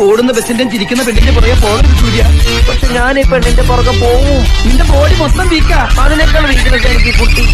ഓടുന്ന ബസിന്റെ ചിരിക്കുന്ന പെണ്ണിന്റെ പുറകെ പോകരുത് സൂര്യ. പക്ഷെ ഞാൻ ഈ പെണ്ണിന്റെ പുറകെ പോവും. നിന്റെ ബോഡി മൊത്തം വീക്കാ. അതിനേക്കാൾ വീട്ടിലൊക്കെ എനിക്ക് കുട്ടി.